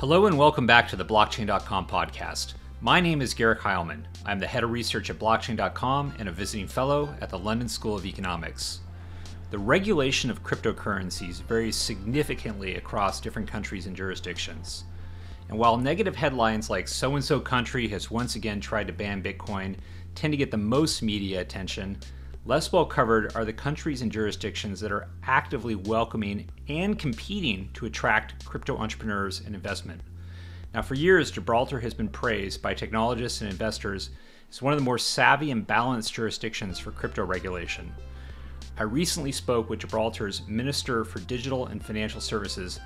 Hello and welcome back to the Blockchain.com podcast. My name is Garrick Hileman. I'm the head of research at Blockchain.com and a visiting fellow at the London School of Economics. The regulation of cryptocurrencies varies significantly across different countries and jurisdictions. And while negative headlines like so and so country has once again tried to ban Bitcoin tend to get the most media attention, less well covered are the countries and jurisdictions that are actively welcoming and competing to attract crypto entrepreneurs and investment. Now, for years, Gibraltar has been praised by technologists and investors as one of the more savvy and balanced jurisdictions for crypto regulation. I recently spoke with Gibraltar's Minister for Digital and Financial Services,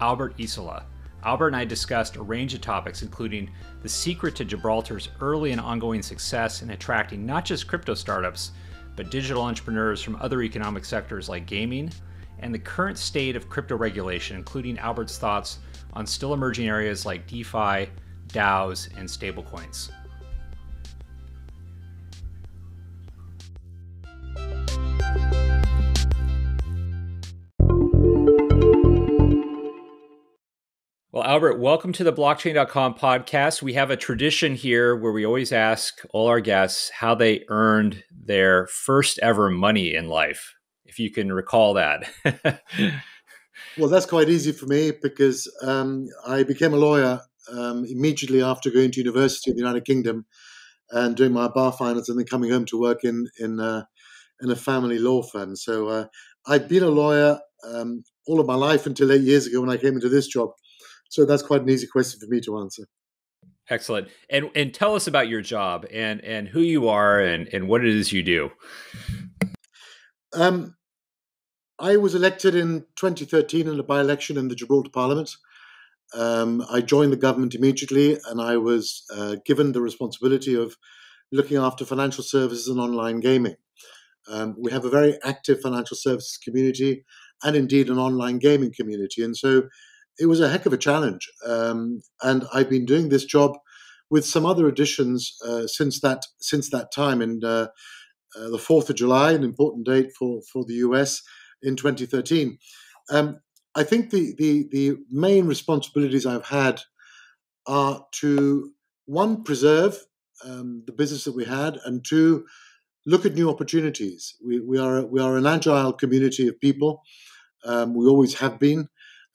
Albert Isola. Albert and I discussed a range of topics, including the secret to Gibraltar's early and ongoing success in attracting not just crypto startups, but digital entrepreneurs from other economic sectors like gaming, and the current state of crypto regulation, including Albert's thoughts on still emerging areas like DeFi, DAOs, and stablecoins. Well, Albert, welcome to the blockchain.com podcast. We have a tradition here where we always ask all our guests how they earned their first ever money in life, if you can recall that. well, that's quite easy for me because um, I became a lawyer um, immediately after going to university in the United Kingdom and doing my bar finals and then coming home to work in, in, uh, in a family law firm. So uh, I've been a lawyer um, all of my life until eight years ago when I came into this job. So that's quite an easy question for me to answer. Excellent. And and tell us about your job and and who you are and and what it is you do. Um, I was elected in 2013 in a by-election in the Gibraltar Parliament. Um, I joined the government immediately, and I was uh, given the responsibility of looking after financial services and online gaming. Um, we have a very active financial services community, and indeed an online gaming community, and so it was a heck of a challenge. Um, and I've been doing this job with some other additions uh, since that since that time. And uh, uh, the Fourth of July, an important date for for the US in 2013. Um, I think the, the the main responsibilities I've had are to one preserve um, the business that we had, and two look at new opportunities. We, we are we are an agile community of people. Um, we always have been.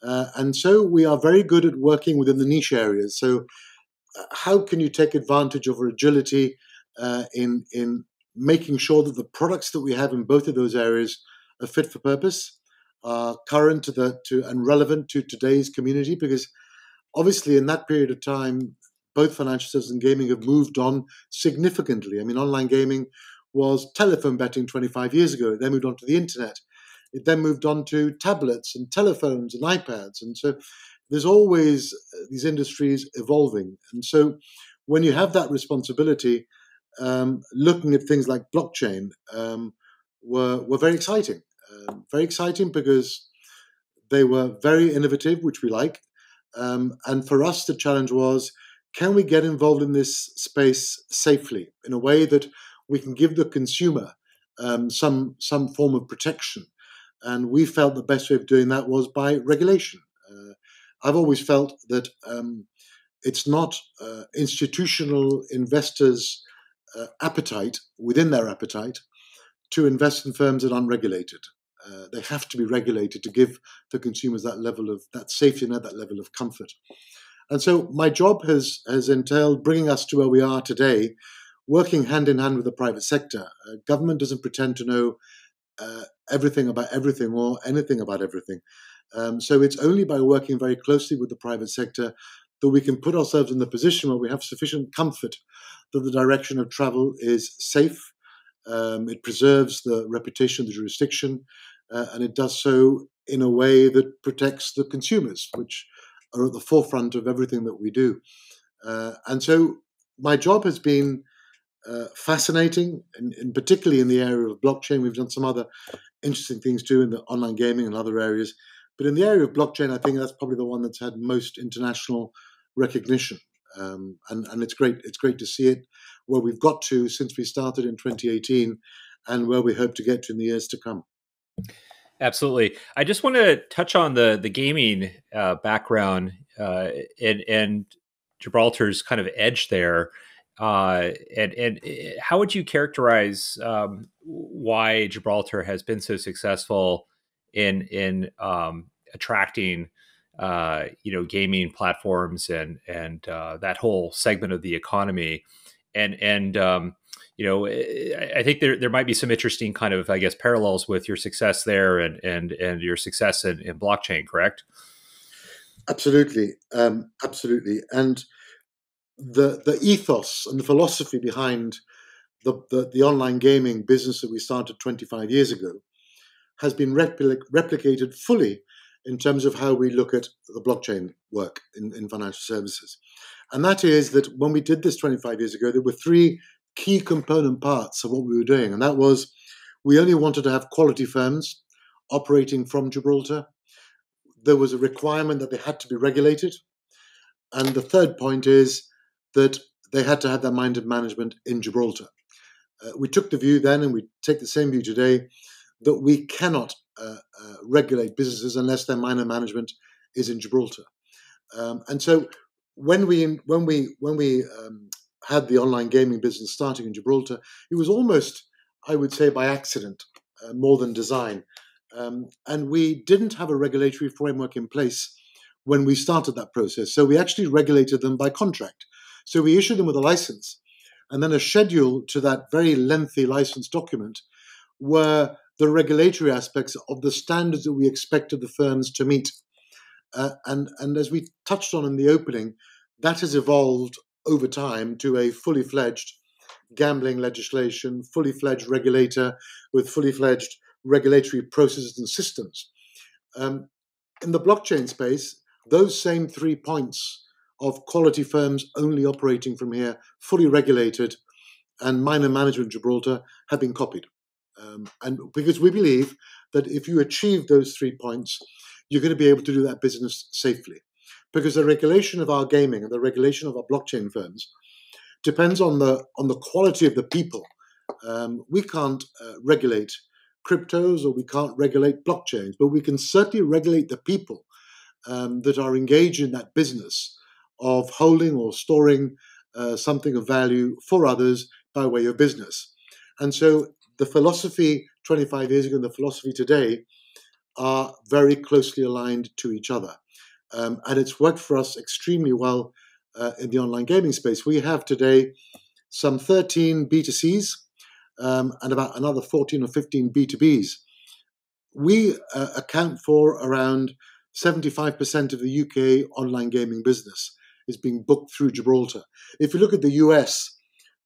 Uh, and so we are very good at working within the niche areas. So, uh, how can you take advantage of our agility uh, in in making sure that the products that we have in both of those areas are fit for purpose, are current to the to and relevant to today's community? Because obviously, in that period of time, both financial services and gaming have moved on significantly. I mean, online gaming was telephone betting 25 years ago. They moved on to the internet. It then moved on to tablets and telephones and iPads. And so there's always uh, these industries evolving. And so when you have that responsibility, um, looking at things like blockchain um, were, were very exciting. Um, very exciting because they were very innovative, which we like. Um, and for us, the challenge was can we get involved in this space safely in a way that we can give the consumer um, some some form of protection and we felt the best way of doing that was by regulation. Uh, I've always felt that um, it's not uh, institutional investors' uh, appetite within their appetite to invest in firms that are unregulated. Uh, they have to be regulated to give the consumers that level of that safety net, that level of comfort. And so my job has has entailed bringing us to where we are today, working hand in hand with the private sector. Uh, government doesn't pretend to know uh, everything about everything or anything about everything. Um, so it's only by working very closely with the private sector that we can put ourselves in the position where we have sufficient comfort that the direction of travel is safe. Um, it preserves the reputation of the jurisdiction, uh, and it does so in a way that protects the consumers, which are at the forefront of everything that we do. Uh, and so my job has been uh, fascinating, and, and, particularly in the area of blockchain. We've done some other interesting things too in the online gaming and other areas. But in the area of blockchain, I think that's probably the one that's had most international recognition. Um, and, and it's great. It's great to see it where we've got to since we started in 2018, and where we hope to get to in the years to come. Absolutely. I just want to touch on the the gaming uh, background uh, and and Gibraltar's kind of edge there. Uh, and and eh, how would you characterize um, why Gibraltar has been so successful in in um, attracting uh, you know gaming platforms and and uh, that whole segment of the economy? And and um, you know, eh, I think there there might be some interesting kind of I guess parallels with your success there and and and your success in, in blockchain. Correct? Absolutely, um, absolutely, and the the ethos and the philosophy behind the, the, the online gaming business that we started 25 years ago has been replic- replicated fully in terms of how we look at the blockchain work in, in financial services. And that is that when we did this 25 years ago, there were three key component parts of what we were doing. And that was we only wanted to have quality firms operating from Gibraltar. There was a requirement that they had to be regulated. And the third point is that they had to have that minded management in Gibraltar. Uh, we took the view then, and we take the same view today, that we cannot uh, uh, regulate businesses unless their minor management is in Gibraltar. Um, and so, when we when we when we um, had the online gaming business starting in Gibraltar, it was almost, I would say, by accident uh, more than design. Um, and we didn't have a regulatory framework in place when we started that process. So we actually regulated them by contract. So we issued them with a license. And then a schedule to that very lengthy license document were the regulatory aspects of the standards that we expected the firms to meet. Uh, and, and as we touched on in the opening, that has evolved over time to a fully fledged gambling legislation, fully fledged regulator with fully fledged regulatory processes and systems. Um, in the blockchain space, those same three points of quality firms only operating from here, fully regulated, and minor management Gibraltar have been copied. Um, and because we believe that if you achieve those three points, you're going to be able to do that business safely. Because the regulation of our gaming and the regulation of our blockchain firms depends on the on the quality of the people. Um, we can't uh, regulate cryptos or we can't regulate blockchains, but we can certainly regulate the people um, that are engaged in that business of holding or storing uh, something of value for others by way of business. And so the philosophy 25 years ago and the philosophy today are very closely aligned to each other. Um, and it's worked for us extremely well uh, in the online gaming space. We have today some 13 B2Cs um, and about another 14 or 15 B2Bs. We uh, account for around 75% of the UK online gaming business is being booked through Gibraltar. If you look at the US,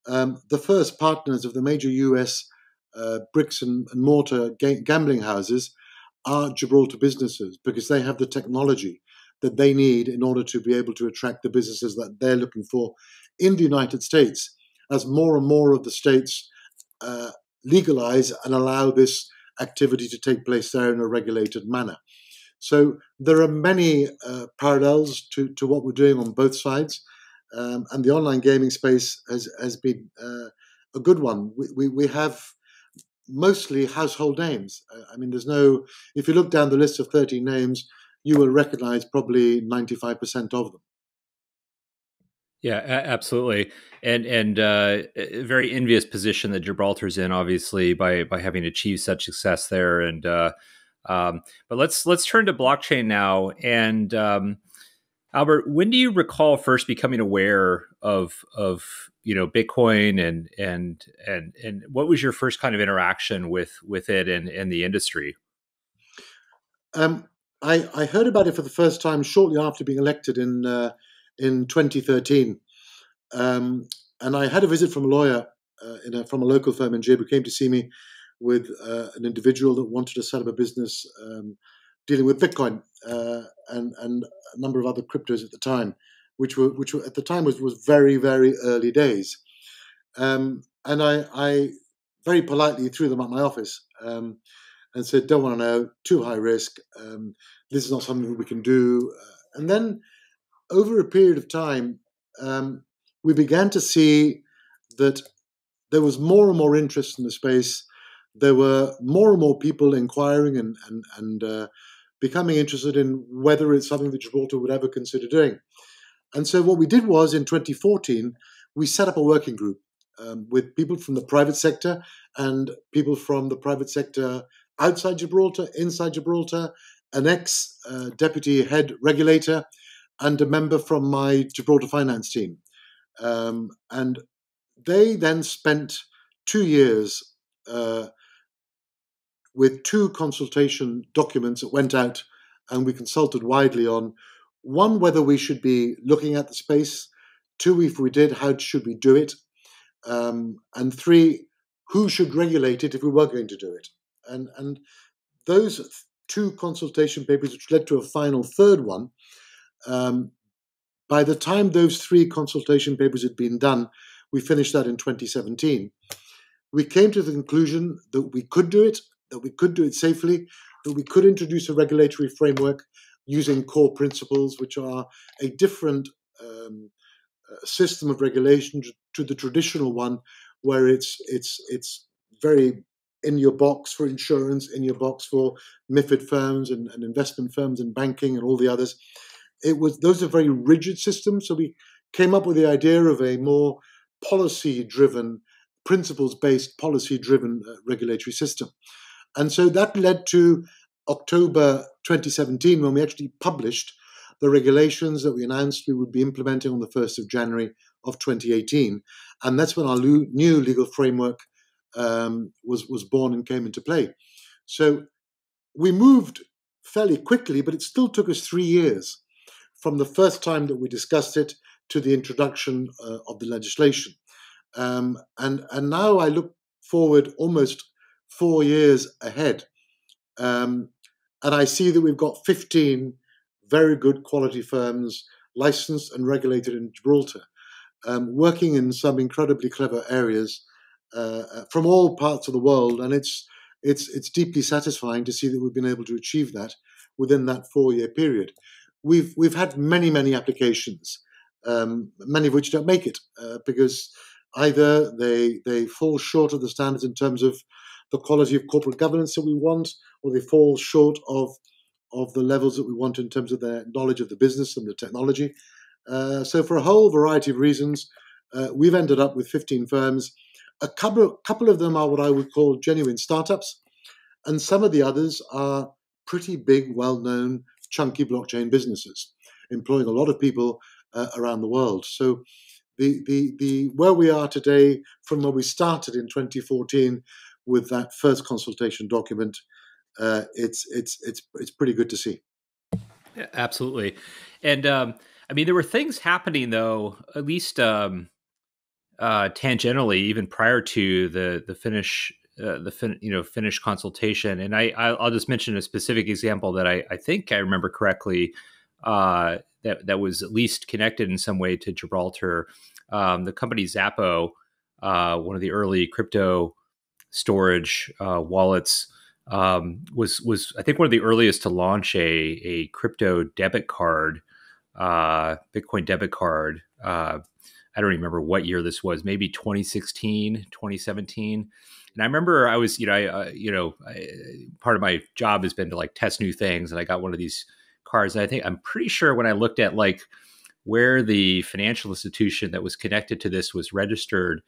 um, the first partners of the major US uh, bricks and, and mortar ga- gambling houses are Gibraltar businesses because they have the technology that they need in order to be able to attract the businesses that they're looking for in the United States as more and more of the states uh, legalize and allow this activity to take place there in a regulated manner. So there are many uh, parallels to, to what we're doing on both sides. Um, and the online gaming space has, has been uh, a good one. We, we, we, have mostly household names. Uh, I mean, there's no, if you look down the list of 30 names, you will recognize probably 95% of them. Yeah, absolutely, and and uh, a very envious position that Gibraltar's in, obviously, by by having achieved such success there, and uh, um, but let's let's turn to blockchain now. And um, Albert, when do you recall first becoming aware of of you know Bitcoin and and and and what was your first kind of interaction with with it and and the industry? Um, I, I heard about it for the first time shortly after being elected in uh, in 2013, um, and I had a visit from a lawyer uh, a, from a local firm in Gib who came to see me with uh, an individual that wanted to set up a business um, dealing with Bitcoin uh, and and a number of other cryptos at the time, which were which were at the time was was very very early days, um, and I I very politely threw them at my office um, and said, "Don't want to know, too high risk. Um, this is not something we can do." Uh, and then over a period of time, um, we began to see that there was more and more interest in the space there were more and more people inquiring and and and uh, becoming interested in whether it's something that Gibraltar would ever consider doing. And so what we did was in 2014 we set up a working group um, with people from the private sector and people from the private sector outside Gibraltar, inside Gibraltar, an ex uh, deputy head regulator, and a member from my Gibraltar finance team. Um, and they then spent two years uh, with two consultation documents that went out, and we consulted widely on one, whether we should be looking at the space, two, if we did, how should we do it, um, and three, who should regulate it if we were going to do it. And, and those two consultation papers, which led to a final third one, um, by the time those three consultation papers had been done, we finished that in 2017. We came to the conclusion that we could do it, that we could do it safely, that we could introduce a regulatory framework using core principles, which are a different um, uh, system of regulation to the traditional one, where it's it's it's very in your box for insurance, in your box for MIFID firms and, and investment firms and banking and all the others. It was those are very rigid systems, so we came up with the idea of a more policy-driven, principles-based, policy-driven uh, regulatory system, and so that led to October 2017 when we actually published the regulations that we announced we would be implementing on the 1st of January of 2018. And that's when our new legal framework um, was, was born and came into play. So we moved fairly quickly, but it still took us three years from the first time that we discussed it to the introduction uh, of the legislation. Um, and, and now I look forward almost four years ahead. Um, and I see that we've got 15 very good quality firms licensed and regulated in Gibraltar, um, working in some incredibly clever areas uh, uh, from all parts of the world. And it's, it's, it's deeply satisfying to see that we've been able to achieve that within that four year period. We've, we've had many, many applications, um, many of which don't make it uh, because either they, they fall short of the standards in terms of the quality of corporate governance that we want, or they fall short of of the levels that we want in terms of their knowledge of the business and the technology. Uh, so, for a whole variety of reasons, uh, we've ended up with 15 firms. A couple, couple of them are what I would call genuine startups, and some of the others are pretty big, well known, chunky blockchain businesses, employing a lot of people uh, around the world. So, the, the, the, where we are today from where we started in 2014 with that first consultation document uh, it's it's it's it's pretty good to see. Yeah, absolutely, and um, I mean there were things happening though, at least um, uh, tangentially, even prior to the the finish uh, the fin- you know Finnish consultation. And I I'll just mention a specific example that I I think I remember correctly uh, that that was at least connected in some way to Gibraltar. Um, the company Xapo, uh, one of the early crypto storage uh, wallets, um, was was I think one of the earliest to launch a a crypto debit card, uh, Bitcoin debit card. Uh, I don't remember what year this was, maybe 2016, 2017. And I remember I was, you know, I, uh, you know, I, part of my job has been to like test new things, and I got one of these cards. And I think I'm pretty sure when I looked at like where the financial institution that was connected to this was registered,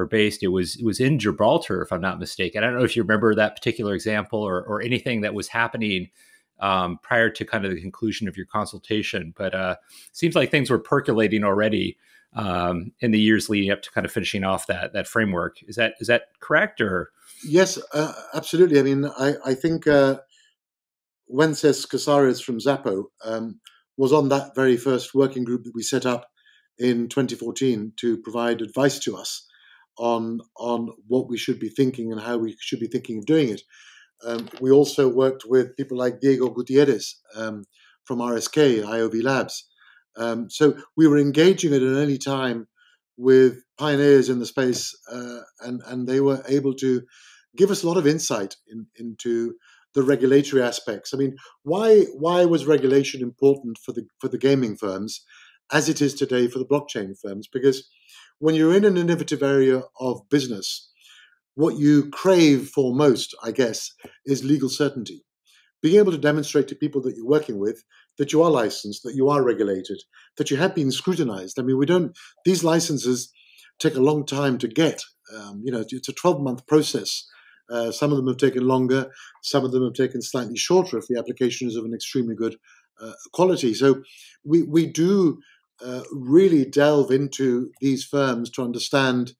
or based. It was it was in Gibraltar, if I'm not mistaken. I don't know if you remember that particular example or or anything that was happening um, prior to kind of the conclusion of your consultation. But uh, seems like things were percolating already um, in the years leading up to kind of finishing off that that framework. Is that is that correct or? Yes, uh, absolutely. I mean, I I think uh, Wences Casares from Xapo um, was on that very first working group that we set up in 2014 to provide advice to us on on what we should be thinking and how we should be thinking of doing it. Um, we also worked with people like Diego Gutierrez um, from RSK, IOV Labs. Um, so we were engaging at an early time with pioneers in the space, uh, and and they were able to give us a lot of insight in, into the regulatory aspects. I mean, why why was regulation important for the for the gaming firms, as it is today for the blockchain firms? Because when you're in an innovative area of business, what you crave for most, I guess, is legal certainty. Being able to demonstrate to people that you're working with that you are licensed, that you are regulated, that you have been scrutinized. I mean, we don't, these licenses take a long time to get. Um, you know, it's a 12 month process. Uh, some of them have taken longer, some of them have taken slightly shorter if the application is of an extremely good uh, quality. So we, we do uh, really delve into these firms to understand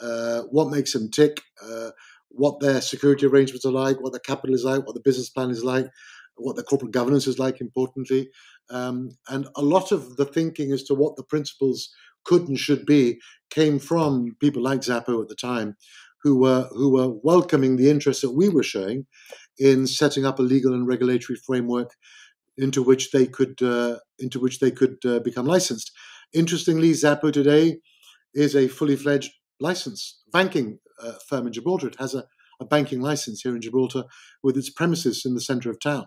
uh, what makes them tick, uh, what their security arrangements are like, what their capital is like, what the business plan is like, what the corporate governance is like, importantly. Um, and a lot of the thinking as to what the principles could and should be came from people like Xapo at the time, who were who were welcoming the interest that we were showing in setting up a legal and regulatory framework into which they could uh, into which they could uh, become licensed. Interestingly, Xapo today is a fully fledged license banking uh, firm in Gibraltar. It has a, a banking license here in Gibraltar with its premises in the center of town.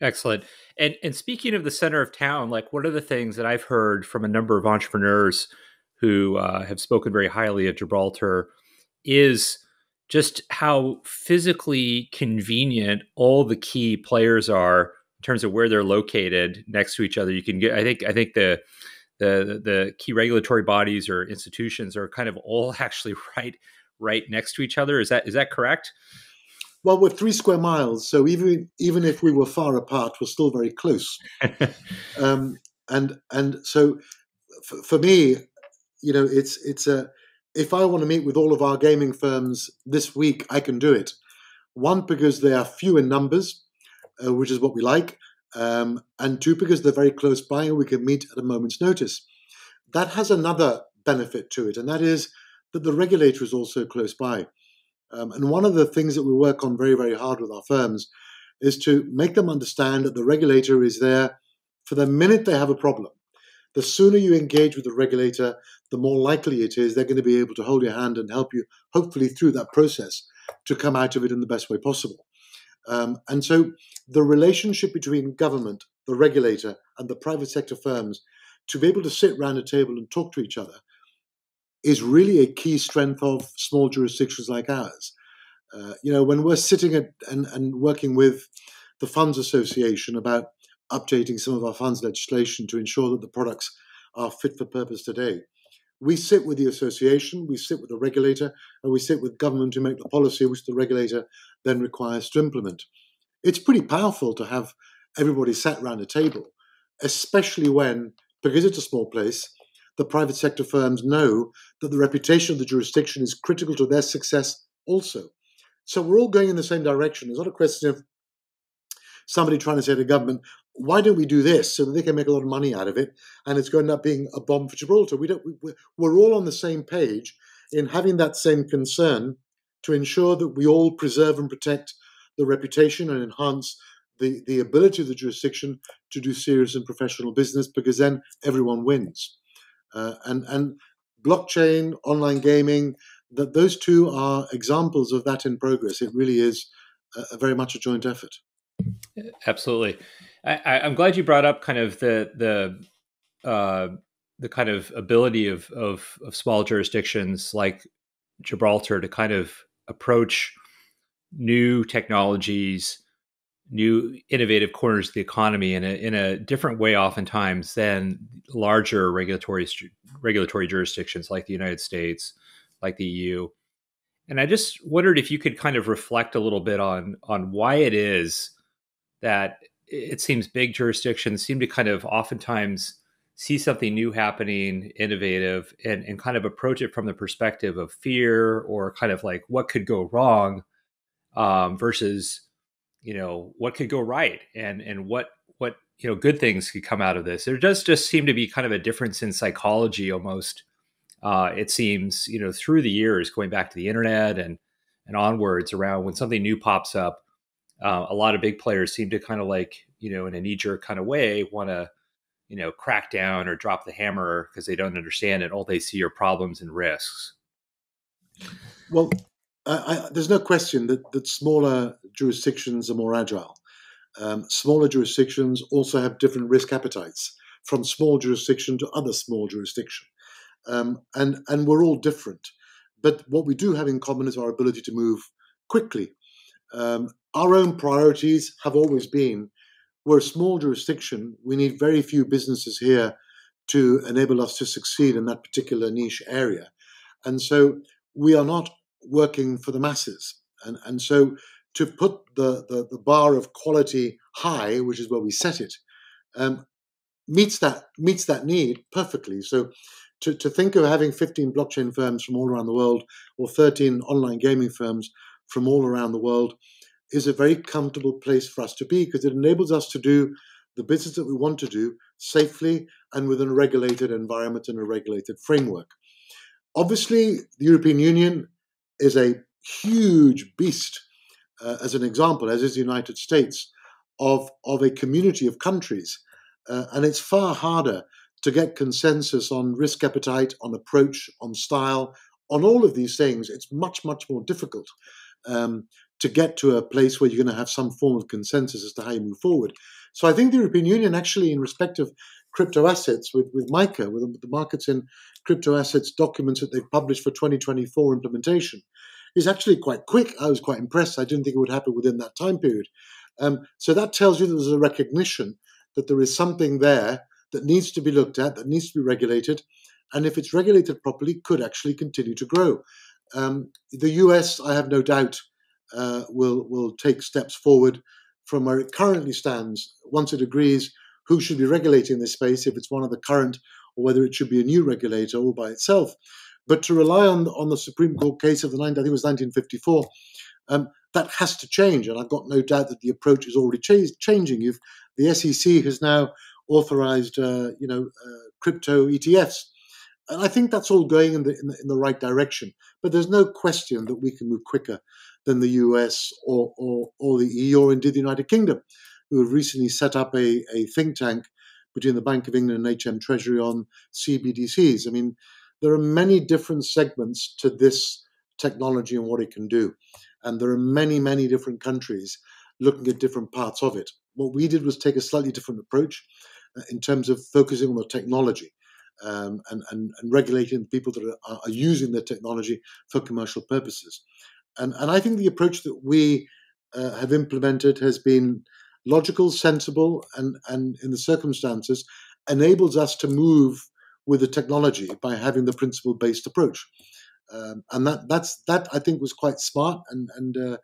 Excellent. And and speaking of the center of town, like what are the things that I've heard from a number of entrepreneurs who uh, have spoken very highly of Gibraltar is just how physically convenient all the key players are in terms of where they're located next to each other. You can get, I think, I think the the the key regulatory bodies or institutions are kind of all actually right right next to each other. Is that is that correct? Well, we're three square miles, so even even if we were far apart, we're still very close. um, and and so f- for me, you know, it's it's a if I want to meet with all of our gaming firms this week, I can do it. One because they are few in numbers, uh, which is what we like, um, and two because they're very close by and we can meet at a moment's notice. That has another benefit to it, and that is that the regulator is also close by. Um, and one of the things that we work on very, very hard with our firms is to make them understand that the regulator is there for the minute they have a problem. The sooner you engage with the regulator, the more likely it is they're going to be able to hold your hand and help you, hopefully, through that process to come out of it in the best way possible. Um, and so the relationship between government, the regulator, and the private sector firms to be able to sit around a table and talk to each other is really a key strength of small jurisdictions like ours. Uh, you know, when we're sitting at, and, and working with the Funds Association about updating some of our funds legislation to ensure that the products are fit for purpose today, we sit with the association, we sit with the regulator, and we sit with government to make the policy which the regulator then requires to implement. It's pretty powerful to have everybody sat around a table, especially when, because it's a small place, the private sector firms know that the reputation of the jurisdiction is critical to their success also. So we're all going in the same direction. It's not a question of somebody trying to say to government, why don't we do this so that they can make a lot of money out of it and it's going to end up being a bomb for Gibraltar? We don't, we, we're all on the same page in having that same concern to ensure that we all preserve and protect the reputation and enhance the, the ability of the jurisdiction to do serious and professional business because then everyone wins. Uh, and, and blockchain, online gaming, that those two are examples of that in progress. It really is a, a very much a joint effort. Absolutely. I, am glad you brought up kind of the the uh, the kind of ability of, of, of small jurisdictions like Gibraltar to kind of approach new technologies, new innovative corners of the economy in a in a different way, oftentimes than larger regulatory regulatory jurisdictions like the United States, like the EU. And I just wondered if you could kind of reflect a little bit on on why it is that it seems big jurisdictions seem to kind of oftentimes see something new happening, innovative, and, and kind of approach it from the perspective of fear or kind of like what could go wrong um, versus, you know, what could go right and and what what you know good things could come out of this. There does just seem to be kind of a difference in psychology almost. Uh, it seems you know through the years going back to the internet and and onwards around when something new pops up uh, a lot of big players seem to kind of like you know in a knee jerk kind of way want to you know crack down or drop the hammer because they don't understand it all they see are problems and risks. Well I, there's no question that, that smaller jurisdictions are more agile. Um, smaller jurisdictions also have different risk appetites from small jurisdiction to other small jurisdiction. Um, and and we're all different. But what we do have in common is our ability to move quickly. Um, our own priorities have always been we're a small jurisdiction. We need very few businesses here to enable us to succeed in that particular niche area. And so we are not working for the masses. And, and so to put the, the, the bar of quality high, which is where we set it, um, meets that meets that need perfectly. So to, to think of having 15 blockchain firms from all around the world or 13 online gaming firms from all around the world is a very comfortable place for us to be because it enables us to do the business that we want to do safely and within a regulated environment and a regulated framework. Obviously, the European Union is a huge beast, uh, as an example, as is the United States, of, of a community of countries. Uh, and it's far harder to get consensus on risk appetite, on approach, on style, on all of these things. It's much, much more difficult um, to get to a place where you're going to have some form of consensus as to how you move forward. So I think the European Union, actually, in respect of crypto assets, with, with MICA, with the markets in crypto assets documents that they've published for 2024 implementation, is actually quite quick. I was quite impressed. I didn't think it would happen within that time period. Um, so that tells you that there's a recognition that there is something there that needs to be looked at, that needs to be regulated, and if it's regulated properly, could actually continue to grow. Um, the US, I have no doubt, uh, will will take steps forward from where it currently stands once it agrees who should be regulating this space, if it's one of the current or whether it should be a new regulator all by itself. But to rely on on the Supreme Court case of the 19, I think it was 1954, um, that has to change, and I've got no doubt that the approach is already ch- changing. You've, the SEC has now authorized, uh, you know, uh, crypto ETFs, and I think that's all going in the, in the, in the right direction. But there's no question that we can move quicker than the US or or, or the EU or indeed the United Kingdom, who have recently set up a, a think tank between the Bank of England and HM Treasury on CBDCs. I mean, there are many different segments to this technology and what it can do. And there are many, many different countries looking at different parts of it. What we did was take a slightly different approach uh, in terms of focusing on the technology um, and, and, and, regulating the people that are, are, using the technology for commercial purposes. And, and I think the approach that we uh, have implemented has been logical, sensible, and, and in the circumstances enables us to move with the technology by having the principle based approach um, and that that's that I think was quite smart, and and uh,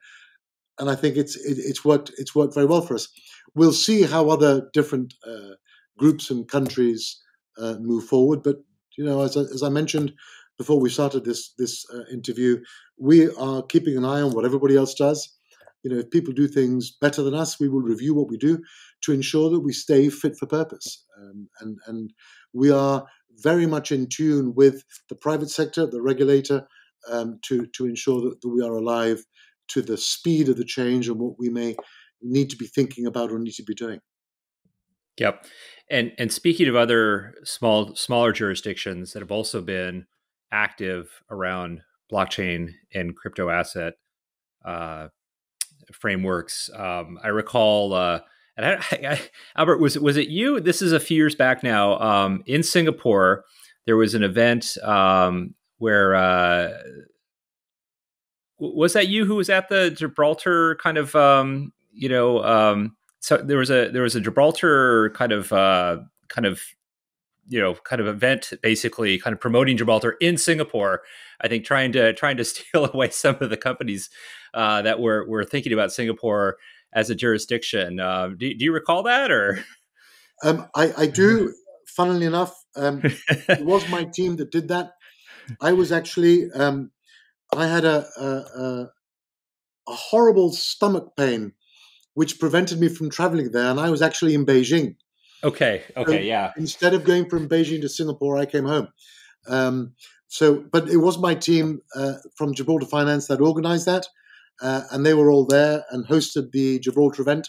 and I think it's it, it's worked it's worked very well for us. We'll see how other different uh, groups and countries uh, move forward, but you know, as I, as I mentioned before we started this this uh, interview, we are keeping an eye on what everybody else does. You know, if people do things better than us, we will review what we do to ensure that we stay fit for purpose. Um, and and we are very much in tune with the private sector, the regulator, um, to to ensure that, that, we are alive to the speed of the change and what we may need to be thinking about or need to be doing. Yep, and and speaking of other small smaller jurisdictions that have also been active around blockchain and crypto asset uh, frameworks, um, I recall. Uh, and I, I, Albert, was was it you? This is a few years back now. Um, in Singapore, there was an event um, where uh, was that you who was at the Gibraltar kind of um, you know um, so there was a there was a Gibraltar kind of uh, kind of you know kind of event basically kind of promoting Gibraltar in Singapore. I think trying to trying to steal away some of the companies uh, that were were thinking about Singapore as a jurisdiction. Uh, do, do, you recall that or? Um, I, I, do. Funnily enough, um, it was my team that did that. I was actually um, I had a, a, a horrible stomach pain, which prevented me from traveling there, and I was actually in Beijing. Okay. Okay. So yeah. Instead of going from Beijing to Singapore, I came home. Um, so, but it was my team uh, from Gibraltar Finance that organised that uh, and they were all there and hosted the Gibraltar event.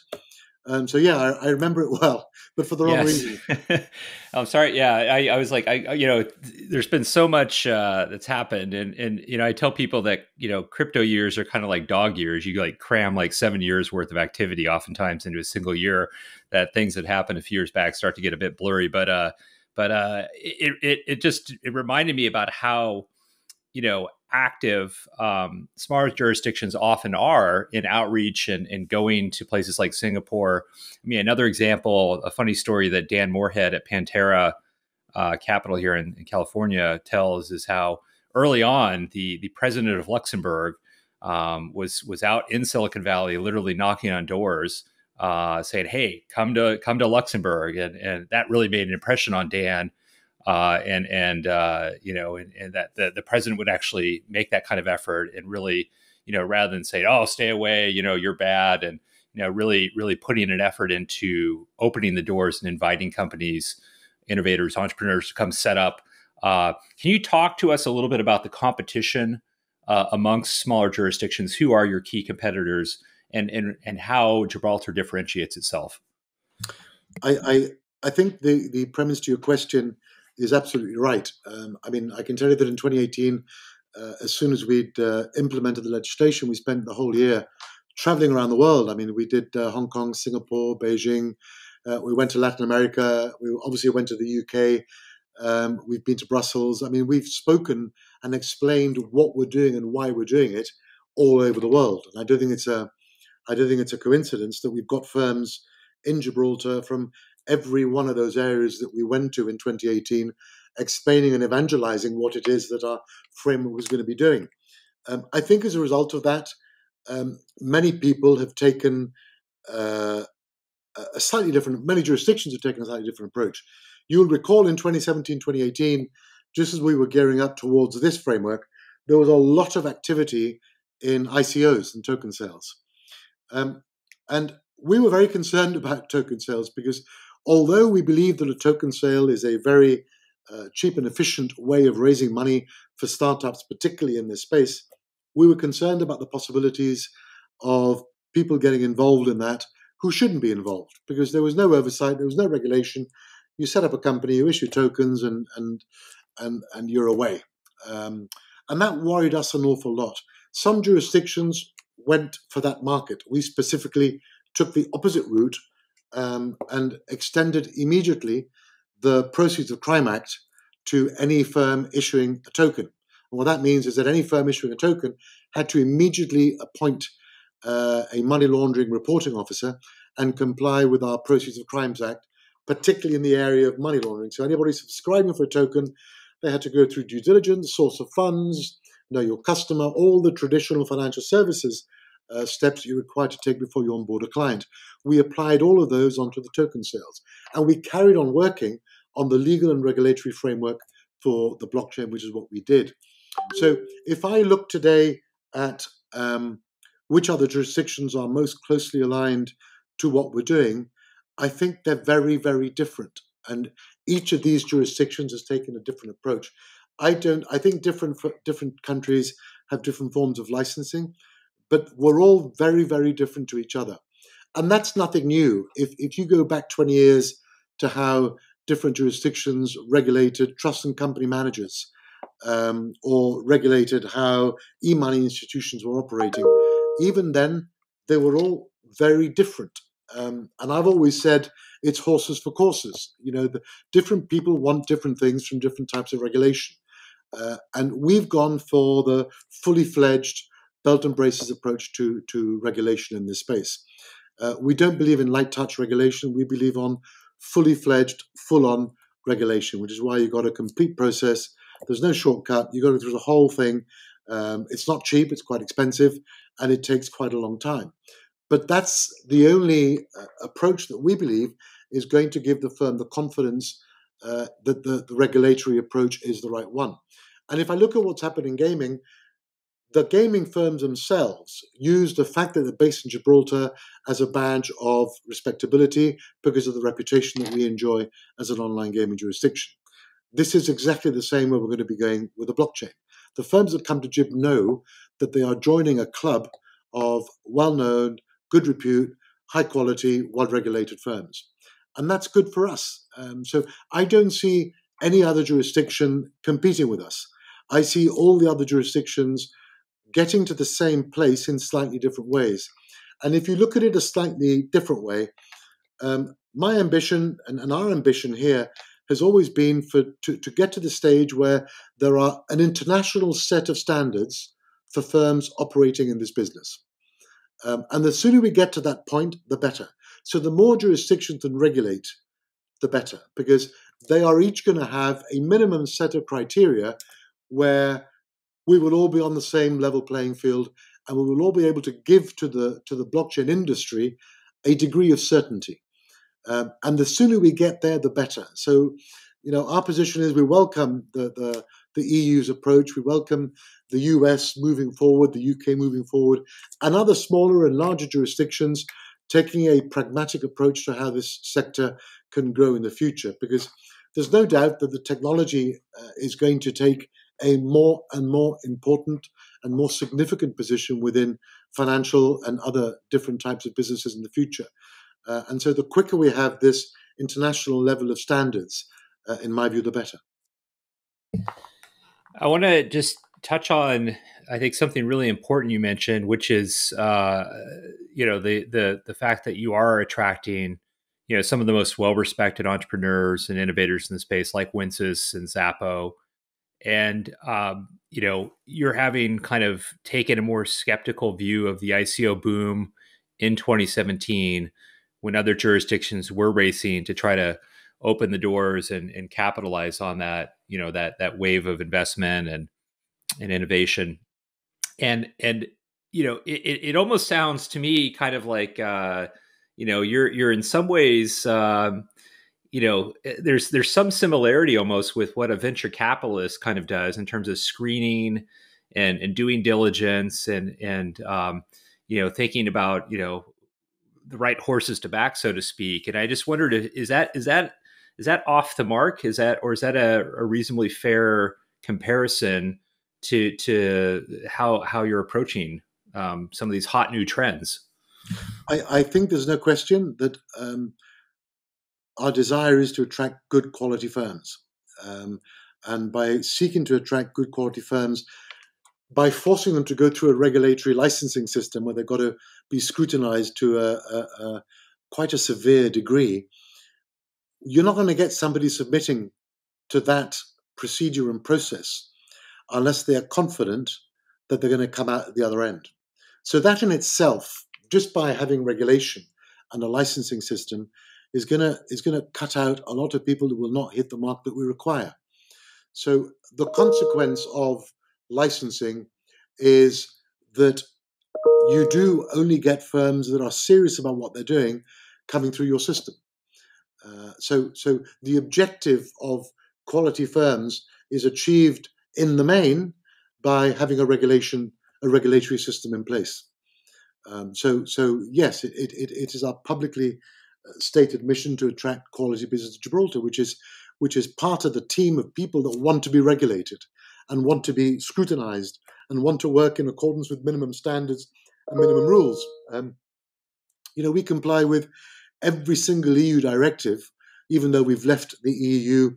Um, so yeah, I, I, remember it well, but for the wrong yes. reason. I'm sorry. Yeah, I, I, was like, I you know, there's been so much uh, that's happened, and and you know, I tell people that you know, crypto years are kind of like dog years. You like cram like seven years worth of activity, oftentimes into a single year. That things that happened a few years back start to get a bit blurry, but uh, but uh, it it it just it reminded me about how you know active um, smaller jurisdictions often are in outreach and, and going to places like Singapore. I mean, another example, a funny story that Dan Morehead at Pantera uh, Capital here in, in, California tells is how early on the the president of Luxembourg um, was was out in Silicon Valley, literally knocking on doors, uh, saying, "Hey, come to come to Luxembourg," and and that really made an impression on Dan uh, and and uh, you know, and, and that the, the president would actually make that kind of effort and really, you know, rather than say, "Oh, stay away," you know, you're bad, and you know, really, really putting an effort into opening the doors and inviting companies, innovators, entrepreneurs to come set up. Uh, can you talk to us a little bit about the competition uh, amongst smaller jurisdictions? Who are your key competitors, and and and how Gibraltar differentiates itself? I, I I think the the premise to your question is absolutely right. Um, I mean, I can tell you that in 2018, uh, as soon as we'd uh, implemented the legislation, we spent the whole year traveling around the world. I mean, we did uh, Hong Kong, Singapore, Beijing. Uh, we went to Latin America. We obviously went to the UK. Um, we've been to Brussels. I mean, we've spoken and explained what we're doing and why we're doing it all over the world. And I don't think it's a, I don't think it's a coincidence that we've got firms in Gibraltar from every one of those areas that we went to in 2018, explaining and evangelizing what it is that our framework was going to be doing. Um, I think as a result of that, um, many people have taken uh, a slightly different, many jurisdictions have taken a slightly different approach. You'll recall in 2017, 2018, just as we were gearing up towards this framework, there was a lot of activity in ICOs and token sales. Um, and we were very concerned about token sales because although we believe that a token sale is a very uh, cheap and efficient way of raising money for startups, particularly in this space, we were concerned about the possibilities of people getting involved in that who shouldn't be involved because there was no oversight, there was no regulation. You set up a company, you issue tokens, and and and and you're away. Um, and that worried us an awful lot. Some jurisdictions went for that market. We specifically took the opposite route um, and extended immediately the Proceeds of Crime Act to any firm issuing a token. And what that means is that any firm issuing a token had to immediately appoint uh, a money laundering reporting officer and comply with our Proceeds of Crimes Act, particularly in the area of money laundering. So anybody subscribing for a token, they had to go through due diligence, source of funds, know your customer, all the traditional financial services uh, steps you're required to take before you onboard a client. We applied all of those onto the token sales. And we carried on working on the legal and regulatory framework for the blockchain, which is what we did. So if I look today at um, which other jurisdictions are most closely aligned to what we're doing, I think they're very, very different. And each of these jurisdictions has taken a different approach. I don't. I think different different countries have different forms of licensing but we're all very, very different to each other. And that's nothing new. If, if you go back 20 years to how different jurisdictions regulated trust and company managers um, or regulated how e money institutions were operating, even then, they were all very different. Um, and I've always said it's horses for courses. You know, different people want different things from different types of regulation. Uh, and we've gone for the fully fledged belt and braces approach to, to regulation in this space. Uh, we don't believe in light touch regulation. We believe on fully fledged, full on regulation, which is why you've got a complete process. There's no shortcut. You've got to go through the whole thing. Um, it's not cheap, it's quite expensive, and it takes quite a long time. But that's the only uh, approach that we believe is going to give the firm the confidence uh, that the, the regulatory approach is the right one. And if I look at what's happened in gaming, the gaming firms themselves use the fact that they're based in Gibraltar as a badge of respectability because of the reputation that we enjoy as an online gaming jurisdiction. This is exactly the same way we're going to be going with the blockchain. The firms that come to Gib know that they are joining a club of well known, good repute, high quality, well regulated firms. And that's good for us. Um, so I don't see any other jurisdiction competing with us. I see all the other jurisdictions getting to the same place in slightly different ways. And if you look at it a slightly different way, um, my ambition and, and, our ambition here has always been for to, to get to the stage where there are an international set of standards for firms operating in this business. Um, and the sooner we get to that point, the better. So the more jurisdictions can regulate, the better, because they are each going to have a minimum set of criteria where we will all be on the same level playing field and we will all be able to give to the to the blockchain industry a degree of certainty. Um, and the sooner we get there, the better. So, you know, our position is we welcome the, the, the EU's approach. We welcome the US moving forward, the UK moving forward, and other smaller and larger jurisdictions taking a pragmatic approach to how this sector can grow in the future. Because there's no doubt that the technology uh, is going to take a more and more important and more significant position within financial and other different types of businesses in the future. Uh, and so the quicker we have this international level of standards, uh, in my view, the better. I want to just touch on, I think, something really important you mentioned, which is, uh, you know, the the the fact that you are attracting, you know, some of the most well-respected entrepreneurs and innovators in the space, like Winsis and Xapo, and um, you know, you're having kind of taken a more skeptical view of the ICO boom in 2017 when other jurisdictions were racing to try to open the doors and, and capitalize on that, you know, that that wave of investment and and innovation. And and you know, it, it almost sounds to me kind of like uh, you know, you're you're in some ways um, you know, eh, there's there's some similarity almost with what a venture capitalist kind of does in terms of screening and and doing diligence and and um, you know thinking about you know the right horses to back, so to speak. And I just wondered, is that is that is that off the mark? Is that or is that a, a reasonably fair comparison to to how how you're approaching um, some of these hot new trends? I, I think there's no question that um, our desire is to attract good quality firms. Um, and by seeking to attract good quality firms, by forcing them to go through a regulatory licensing system where they've got to be scrutinized to a, a, a quite a severe degree, you're not going to get somebody submitting to that procedure and process unless they are confident that they're going to come out at the other end. So, that in itself, just by having regulation and a licensing system, is going to is going to cut out a lot of people who will not hit the mark that we require. So, the consequence of licensing is that you do only get firms that are serious about what they're doing coming through your system. Uh, so, so the objective of quality firms is achieved in the main by having a regulation, a regulatory system in place. Um, so, so yes, it, it, it is our publicly stated mission to attract quality business to Gibraltar, which is which is part of the team of people that want to be regulated and want to be scrutinized and want to work in accordance with minimum standards and minimum rules. Um, you know, we comply with every single EU directive, even though we've left the EU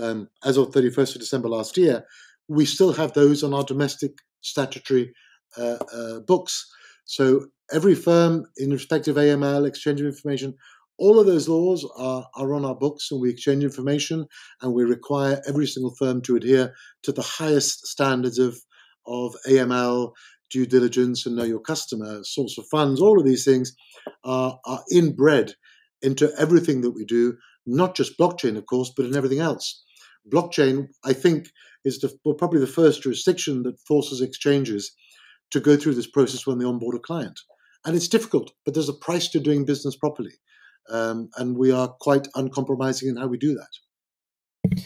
um, as of 31st of December last year. We still have those on our domestic statutory uh, uh, books. So every firm in respect of AML, exchange of information, all of those laws are, are on our books and we exchange information and we require every single firm to adhere to the highest standards of, of AML, due diligence, and know your customer, source of funds. All of these things are, are inbred into everything that we do, not just blockchain, of course, but in everything else. Blockchain, I think, is the, well, probably the first jurisdiction that forces exchanges to go through this process when they onboard a client. And it's difficult, but there's a price to doing business properly. Um, and we are quite uncompromising in how we do that.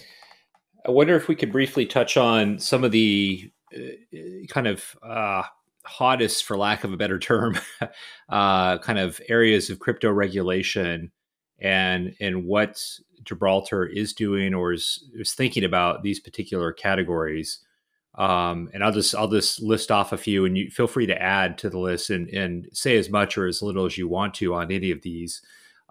I wonder if we could briefly touch on some of the uh, kind of uh, hottest, for lack of a better term, uh, kind of areas of crypto regulation and and what Gibraltar is doing or is, is thinking about these particular categories. Um, and I'll just I'll just list off a few, and you feel free to add to the list and and say as much or as little as you want to on any of these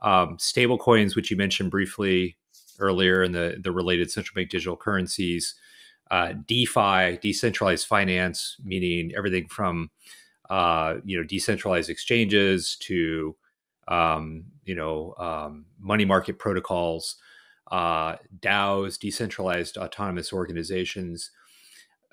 um, stable coins, which you mentioned briefly earlier, and the the related central bank digital currencies, uh, DeFi, decentralized finance, meaning everything from uh, you know decentralized exchanges to um, you know um, money market protocols. uh, DAOs, decentralized autonomous organizations.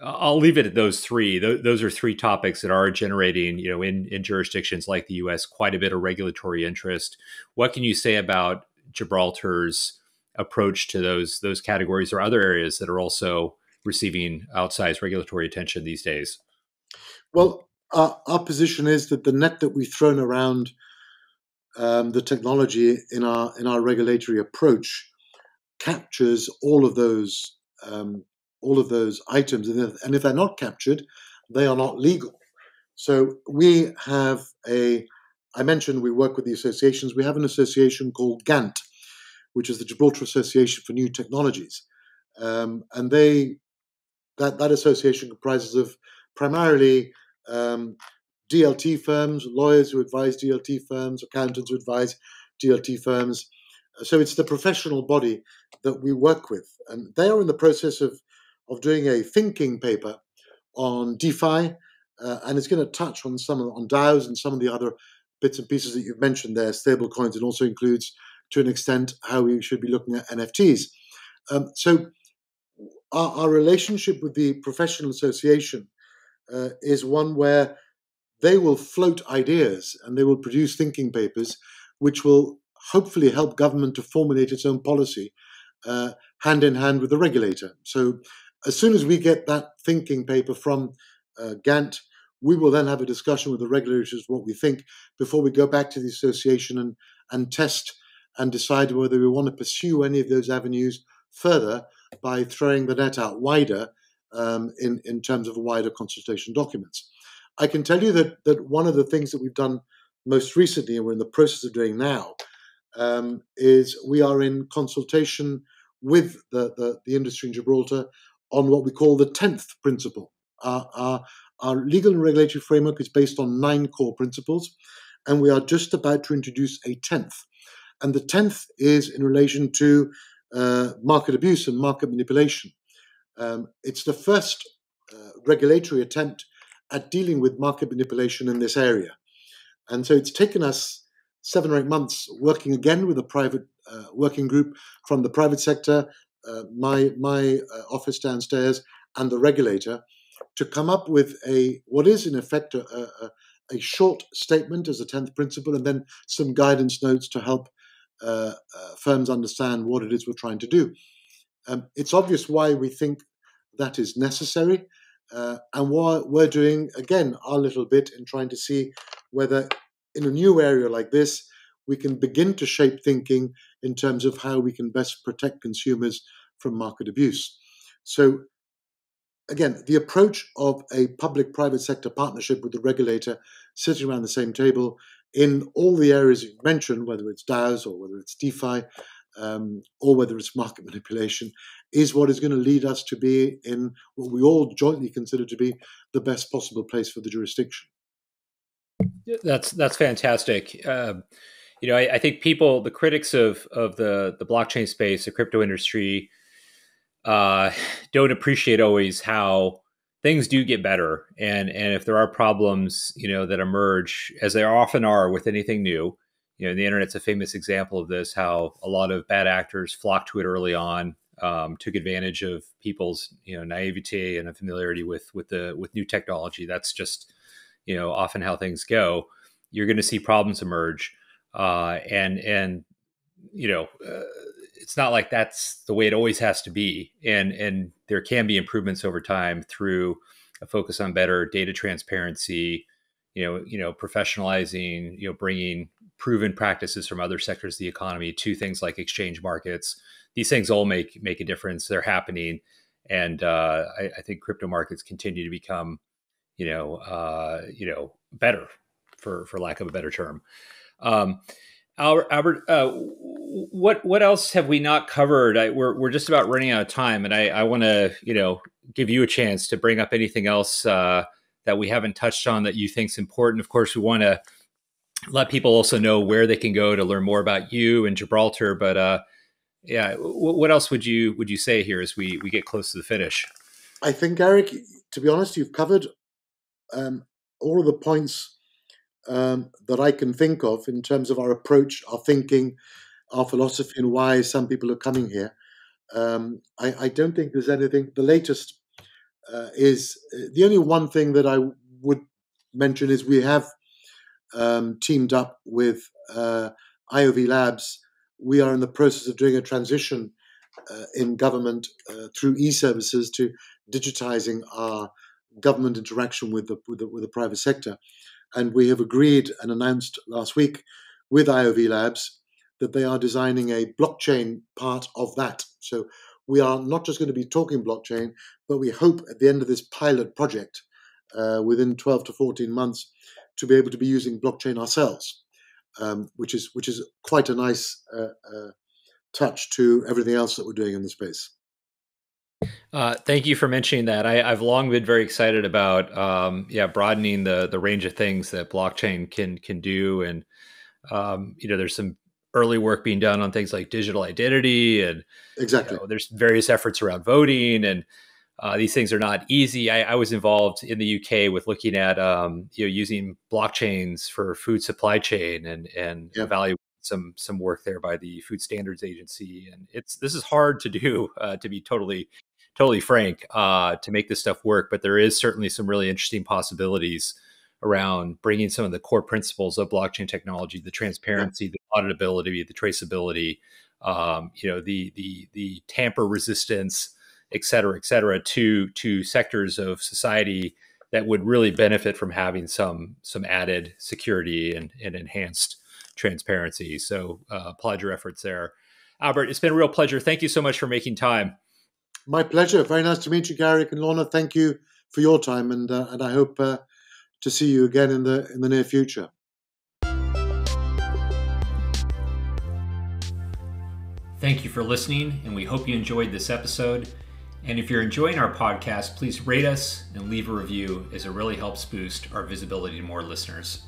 I'll leave it at those three. Th- those are three topics that are generating, you know, in, in jurisdictions like the U.S., quite a bit of regulatory interest. What can you say about Gibraltar's approach to those those categories or other areas that are also receiving outsized regulatory attention these days? Well, our, our position is that the net that we've thrown around um, the technology in our in our regulatory approach captures all of those um, all of those items, and if, and if they're not captured, they are not legal. So we have a. I mentioned we work with the associations. We have an association called GANT, which is the Gibraltar Association for New Technologies, um, and they that that association comprises of primarily um, DLT firms, lawyers who advise DLT firms, accountants who advise DLT firms. So it's the professional body that we work with, and they are in the process of of doing a thinking paper on DeFi, uh, and it's going to touch on some of, on DAOs and some of the other bits and pieces that you've mentioned there, stable coins, and also includes to an extent how we should be looking at NFTs. Um, so our, our, relationship with the professional association uh, is one where they will float ideas and they will produce thinking papers which will hopefully help government to formulate its own policy uh, hand in hand with the regulator. So, as soon as we get that thinking paper from uh, Gant, we will then have a discussion with the regulators what we think before we go back to the association and, and test and decide whether we want to pursue any of those avenues further by throwing the net out wider um, in, in terms of wider consultation documents. I can tell you that, that one of the things that we've done most recently, and we're in the process of doing now, um, is we are in consultation with the, the, the, industry in Gibraltar on what we call the 10th principle. Our, our, our legal and regulatory framework is based on nine core principles, and we are just about to introduce a 10th. And the 10th is in relation to uh, market abuse and market manipulation. Um, it's the first uh, regulatory attempt at dealing with market manipulation in this area. And so it's taken us seven or eight months working again with a private uh, working group from the private sector, uh, my, my uh, office downstairs, and the regulator to come up with a what is in effect a, a, a short statement as a 10th principle and then some guidance notes to help uh, uh, firms understand what it is we're trying to do. Um, it's obvious why we think that is necessary. Uh, and what we're doing, again, our little bit in trying to see whether in a new area like this, we can begin to shape thinking in terms of how we can best protect consumers from market abuse. So, again, the approach of a public private sector partnership with the regulator sitting around the same table in all the areas you've mentioned, whether it's DAOs or whether it's DeFi, um, or whether it's market manipulation, is what is going to lead us to be in what we all jointly consider to be the best possible place for the jurisdiction. That's that's fantastic. Uh, you know, I, I, think people, the critics of of the the blockchain space, the crypto industry, uh, don't appreciate always how things do get better, and and if there are problems, you know, that emerge, as there often are with anything new, you know, the internet's a famous example of this. How a lot of bad actors flocked to it early on, um, took advantage of people's you know naivete and a familiarity with with the with new technology. That's just you know often how things go. You're going to see problems emerge, uh, and and you know uh, it's not like that's the way it always has to be. And and there can be improvements over time through a focus on better data transparency. You know, you know, professionalizing, you know, bringing proven practices from other sectors of the economy to things like exchange markets. These things all make make a difference. They're happening, and uh, I, I, think crypto markets continue to become, you know, uh, you know, better for for lack of a better term. Um, Albert, uh, what what else have we not covered? I, we're we're just about running out of time, and I, I want to you know give you a chance to bring up anything else uh, that we haven't touched on that you think is important. Of course, we want to let people also know where they can go to learn more about you and Gibraltar. But uh, yeah, w- what else would you would you say here as we we get close to the finish? I think Eric, to be honest, you've covered um, all of the points um, that I can think of in terms of our approach, our thinking, our philosophy and why some people are coming here. Um, I, I, don't think there's anything. The latest uh, is uh, the only one thing that I would mention is we have um, teamed up with uh, IOV Labs. We are in the process of doing a transition uh, in government uh, through e-services to digitizing our government interaction with the, with the, with the private sector, and we have agreed and announced last week with IOV Labs that they are designing a blockchain part of that. So we are not just going to be talking blockchain, but we hope at the end of this pilot project, uh, within 12 to 14 months, to be able to be using blockchain ourselves, um, which is which is quite a nice uh, uh, touch to everything else that we're doing in the space. Uh, thank you for mentioning that. I, have long been very excited about, um, yeah, broadening the the range of things that blockchain can can do, and um, you know, there's some early work being done on things like digital identity, and exactly, you know, there's various efforts around voting, and uh, these things are not easy. I, I, was involved in the UK with looking at um, you know using blockchains for food supply chain and and yep. evaluating some some work there by the Food Standards Agency, and it's this is hard to do uh, to be totally totally frank uh, to make this stuff work. But there is certainly some really interesting possibilities around bringing some of the core principles of blockchain technology, the transparency, the auditability, the traceability, um, you know, the the the tamper resistance, et cetera, et cetera, to to sectors of society that would really benefit from having some some added security and, and enhanced transparency. So uh, applaud your efforts there. Albert, it's been a real pleasure. Thank you so much for making time. My pleasure. Very nice to meet you, Garrick and Lorna. Thank you for your time, and uh, and I hope uh, to see you again in the in the near future. Thank you for listening, and we hope you enjoyed this episode. And if you're enjoying our podcast, please rate us and leave a review, as it really helps boost our visibility to more listeners.